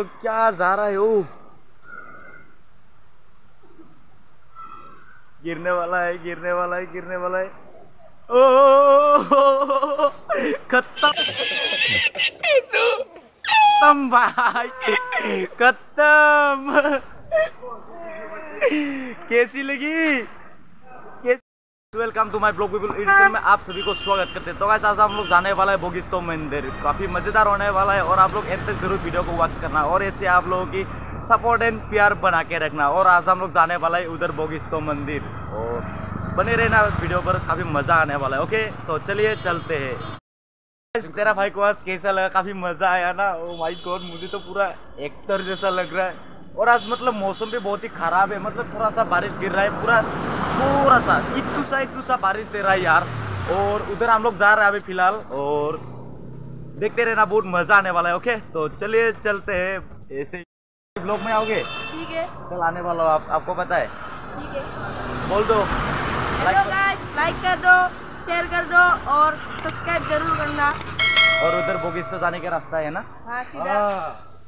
तो क्या जा रहा है वो? गिरने वाला है, गिरने वाला है, गिरने वाला है। ओ, खत्म। खत्म भाई, खत्म। कैसी लगी? Welcome to my blog people edition में आप सभी को स्वागत करते हैं। तो गाइस आज हम लोग जाने वाला है बोगिस्तो मंदिर। काफ़ी मज़ेदार होने वाला है और आप लोग एंड तक ज़रूर वीडियो को वॉच करना और ऐसे आप लोगों की सपोर्ट एंड प्यार बना के रखना। और आज हम लोग जाने वाला है उधर बोगिस्तो मंदिर। और बने रहना वीडियो पर, काफ़ी मज़ा आने वाला है ओके तो चलिए चलते हैं। तेरा भाई को आज कैसा लगा? काफ़ी मज़ा आया ना? ओ माई गॉड मुझे तो पूरा एक्टर जैसा लग रहा है। और आज मतलब मौसम भी बहुत ही ख़राब है। मतलब थोड़ा सा बारिश गिर रहा है, पूरा थोड़ा सा इतू सा एक सा बारिश दे रहा है यार। और उधर हम लोग जा रहे हैं अभी फ़िलहाल और देखते रहना बहुत मज़ा आने वाला है ओके तो चलिए चलते हैं। ऐसे ब्लॉग में आओगे? ठीक है। कल आने वाला हो आप आपको पता है। ठीक है। बोल दो। हेलो लाइक कर दो शेयर कर दो और सब्सक्राइब ज़रूर करना। और उधर बोगिस्ता जाने का रास्ता है ना? हाँ सीधा।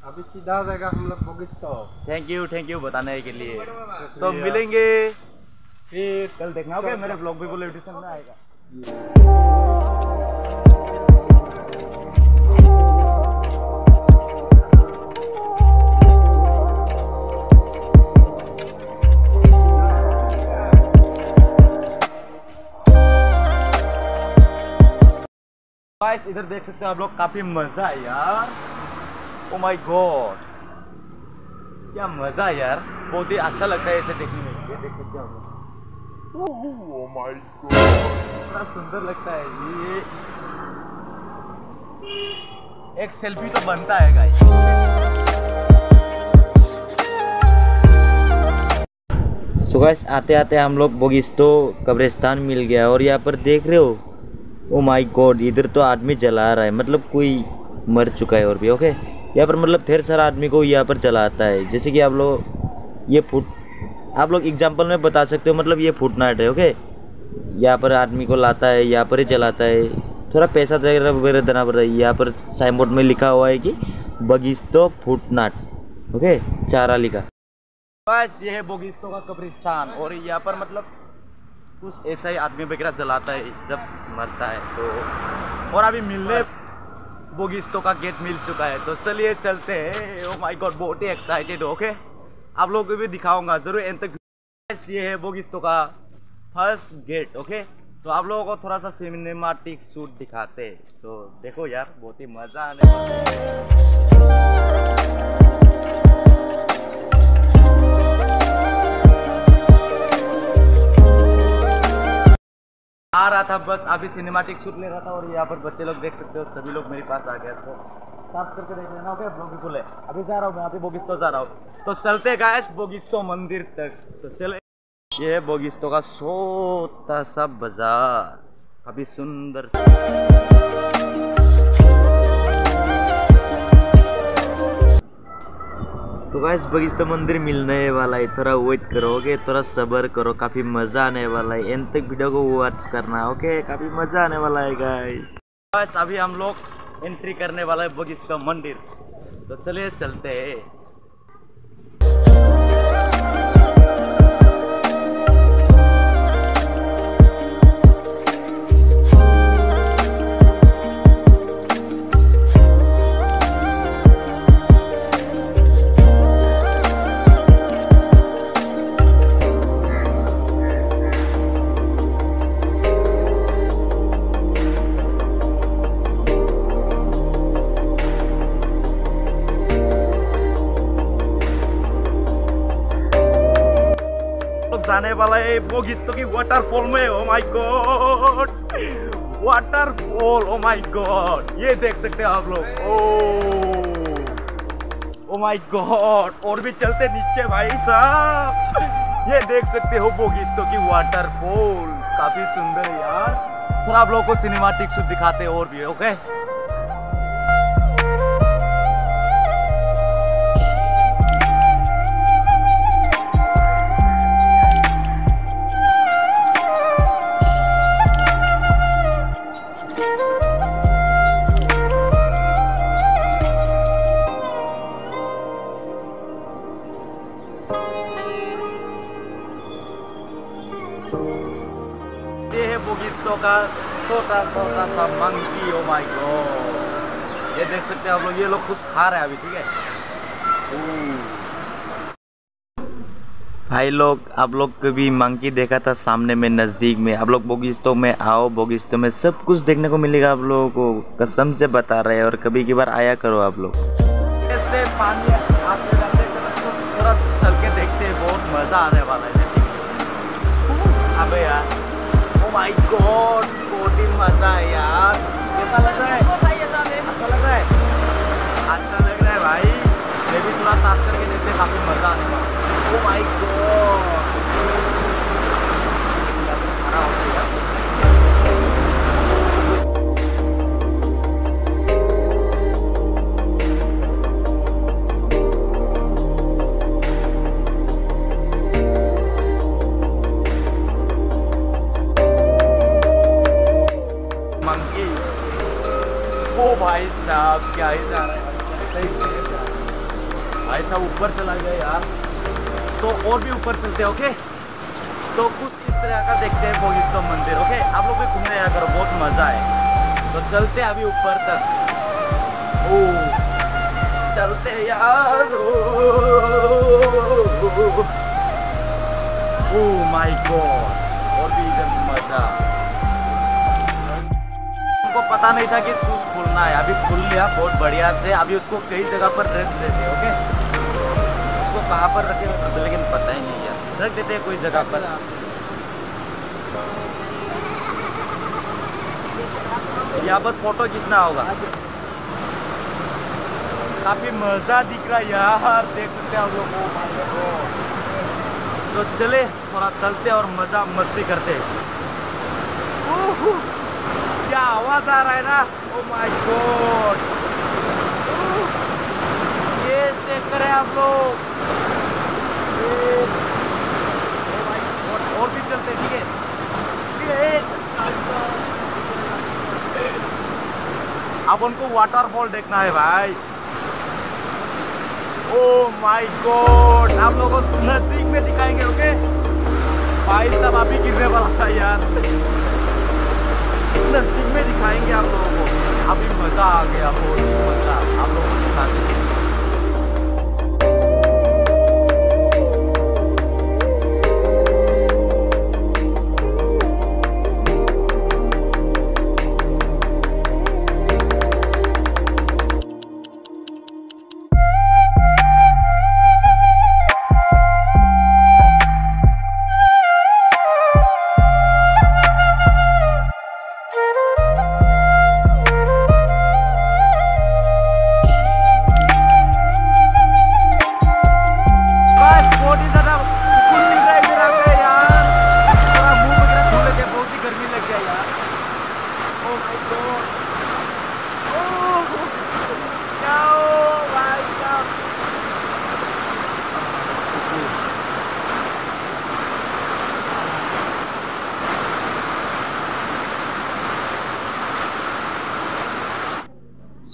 अभी सीधा जाएगा हम लोग बोगिस्तो थैंक यू थैंक यू बताने के लिए। तो मिलेंगे। फिर कल देखना ओके मेरे ब्लॉग भी बोले एडिशन में आएगा। गाइस इधर देख सकते हो आप लोग काफ़ी मज़ा है यार। ओ माय गॉड क्या मज़ा है यार। बहुत ही अच्छा लगता है ऐसे देखने में। ये देख सकते हो आप लोग। बड़ा सुंदर लगता है ये। एक सेल्फी तो बनता है गाइस सो गाइस आते आते हम लोग बोगिस्तो कब्रिस्तान मिल गया और यहाँ पर देख रहे हो? ओ माय गॉड इधर तो आदमी जला रहा है। मतलब कोई मर चुका है और भी ओके यहाँ पर मतलब ढेर सारा आदमी को यहाँ पर जलाता है। जैसे कि आप लोग ये फुट आप लोग एग्जांपल में बता सकते हो मतलब ये फुट नाइट है ओके यहाँ पर आदमी को लाता है, यहाँ पर ही चलाता है। थोड़ा पैसा वगैरह देना पड़ता है, यहाँ पर साइन बोर्ड में लिखा हुआ है कि बगिस्तो फुट नाट ओके चारा लिखा। बस, ये है बोगिस्तो का कब्रिस्तान, और यहाँ पर मतलब कुछ ऐसा ही आदमी वगैरह जलाता है, जब मरता है तो। और अभी मिलने बोगिस्तो का गेट मिल चुका है तो चलिए चलते हैं। ओ माय गॉड बहुत ही एक्साइटेड ओके आप लोगों को भी दिखाऊँगा, ज़रूर एंड तक ये है बोगिस्तो का फ़र्स्ट गेट ओके तो आप लोगों को थोड़ा सा सिनेमाटिक शूट दिखाते तो देखो यार, बहुत ही मज़ा आने आ रहा था बस, अभी सिनेमाटिक शूट ले रहा था और यहाँ पर बच्चे लोग देख सकते हो, सभी लोग मेरे पास आ गए तो साफ़ करके देख लेना ओके भी खुले। अभी जा रहा हूँ मैं, अभी बोगिस्तो जा रहा हूँ। तो चलते गायस बोगिस्तो मंदिर तक। तो चले। ये है बोगिस्तो का छोटा सा बाज़ार। काफ़ी सुंदर तो गाइस बगिस्ता मंदिर मिलने वाला है। थोड़ा वेट करोगे थोड़ा सबर करो। काफ़ी मज़ा आने वाला है। एंड तक वीडियो को वॉच करना ओके काफ़ी मज़ा आने वाला है गाइस बस, अभी हम लोग एंट्री करने वाला है बगिस्ता मंदिर। तो चलिए चलते। हैं जाने वाला है बोगिस्तो की वाटरफॉल में ओ my god waterfall oh my god ये देख सकते हैं आप लोग ओ ओ माय गॉड और भी चलते नीचे भाई साहब। ये देख सकते हो बोगिस्तो की वाटरफॉल काफ़ी सुंदर यार। थोड़ा आप लोगों को सिनेमाटिक शूट दिखाते और भी ओके का छोटा छोटा सा मंकी ओ माय गॉड ये देख सकते हैं आप लोग ये लोग कुछ खा रहे हैं अभी ठीक है？भाई लोग आप लोग कभी मंकी देखा था सामने में नज़दीक में। आप लोग बोगिस्तों में आओ बोगिस्तों में सब कुछ देखने को मिलेगा आप लोगों को। कसम से बता रहे हैं और कभी की बार आया करो आप लोग। ऐसे पानी आते थोड़ा चल के देखते हैं बहुत मज़ा आने वाला है? अबे यार। माय गॉड बहुत ही मज़ा है यार। कैसा लग रहा है? अच्छा लग रहा है? अच्छा लग रहा है भाई। मैं भी थोड़ा साफ़ करके देखते काफ़ी मज़ा आने वाला ओ माय गॉड ही जा रहा है भाई साहब ऊपर चला गया यार तो और भी ऊपर चलते हैं ओके तो कुछ इस तरह का देखते हैं बोगिस्तो मंदिर ओके आप लोग भी घूमने आया करो बहुत मज़ा है तो चलते हैं अभी ऊपर तक ओ चलते हैं यार ओ माय गॉड और भी इधर मज़ा हमको पता नहीं था कि शूज़ खुलना है। अभी खुल लिया बहुत बढ़िया से। अभी उसको कई जगह पर रख देते हैं ओके? उसको कहाँ पर रखे पता लेकिन पता ही नहीं यार। रख देते हैं कोई जगह पर। यहाँ पर फ़ोटो खींचना होगा। काफ़ी मज़ा दिख रहा है यार देख सकते हैं आप लोग। God। तो चले थोड़ा चलते और मज़ा मस्ती करते ओह, क्या आवाज़ आ रहा है ना? ओ माय गॉड ये चेक करें आप लोग। oh और भी चलते ठीक है? ठीक है अब उनको वाटरफॉल देखना है भाई। ओ माय गॉड आप लोगों को नज़दीक में दिखाएँगे ओके भाई साहब, अभी गिरने वाला था यार। नज़दीक में दिखाएँगे आप लोगों को अभी मज़ा आ गया, बहुत मज़ा आप लोगों को दिखाते हैं।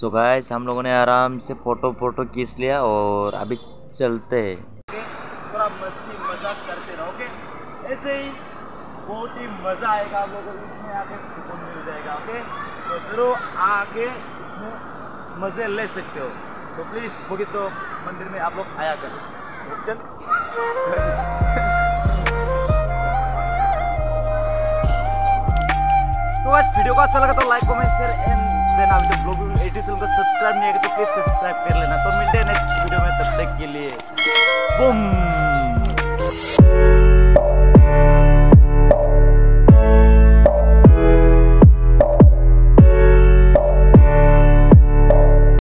सो so गाइस हम लोगों ने आराम से फ़ोटो फ़ोटो खींच लिया और अभी चलते हैं। मस्ती, मज़ाक करते रहो ओके ऐसे ही बहुत ही मज़ा आएगा आप लोगों को, इसमें आके सुकून मिल जाएगा ओके तो ज़रूर आके इसमें मज़े ले सकते हो। तो प्लीज़ बोगिस्तो मंदिर में आप लोग आया करो। तो चल। तो आज वीडियो को अच्छा लगा तो like comment share and blog eighty को सब्सक्राइब नहीं किया तो प्लीज़ सब्सक्राइब कर लेना। तो मिलते हैं नेक्स्ट वीडियो में, तब तक के लिए। बूम